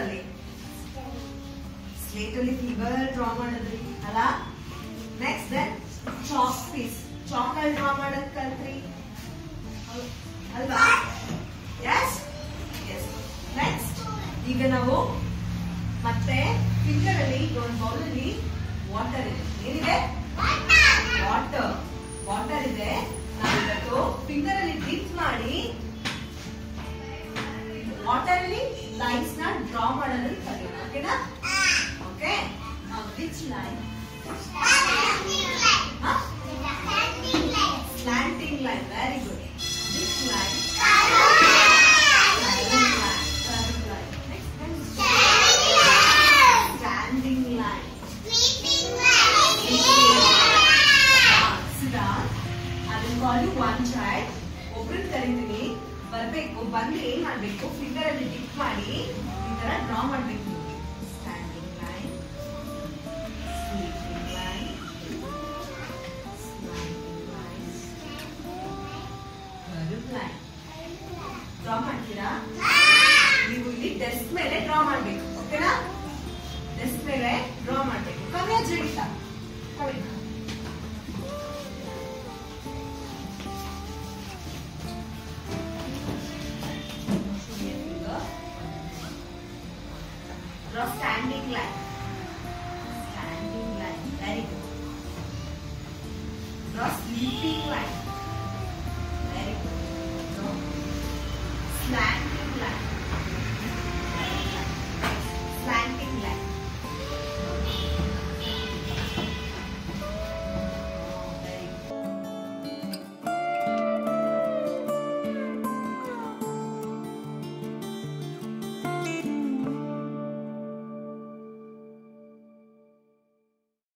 ಅಲ್ಲಿ? ಸ್ಲೇಟ್ ಅಲ್ಲಿ fever draw ಮಾಡಿದ್ರಿ ಅಲ್ಲ next then chalk piece chalk ಅಲ್ಲಿ ಡ್ರಾ ಮಾಡಕ್ ಕಲ್ತ್ರಿ. ಅಲ್ವಾ? ಎಸ್ ಎಸ್ ನೆಕ್ಸ್ಟ್ ಈಗ ನಾವು ಮತ್ತೆ ಫಿಂಗರ್ ಅಲ್ಲಿ ಒಂದು ಬೌಲ್ ಅಲ್ಲಿ ವಾಟರ್ ಇದೆ. ಏನಿದೆ? ವಾಟರ್ ಅಲ್ಲಿ ಲೈನ್ಸ್ನ ಡ್ರಾ ಮಾಡೋದು ಕಲಿಯೋಣ ಓಕೆನಾ? Okay? Which line planting line very good which line ಬರಬೇಕು ಬಂದು ಏನ್ ಮಾಡಬೇಕು ಫಿಂಗರ್ ಅಲ್ಲಿ ಡಿಪ್ ಮಾಡಿ ಈ ತರ ಡ್ರಾ ಮಾಡಬೇಕು standing line sleeping line sliding line curve line draw ಮಾಡ್ತೀರಾ ನೀವು ಇಲ್ಲಿ ಡೆಸ್ಕ್ ಮೇಲೆ ಡ್ರಾ ಮಾಡಬೇಕು ಓಕೆನಾ ಡೆಸ್ಕ್ ಮೇಲೆ like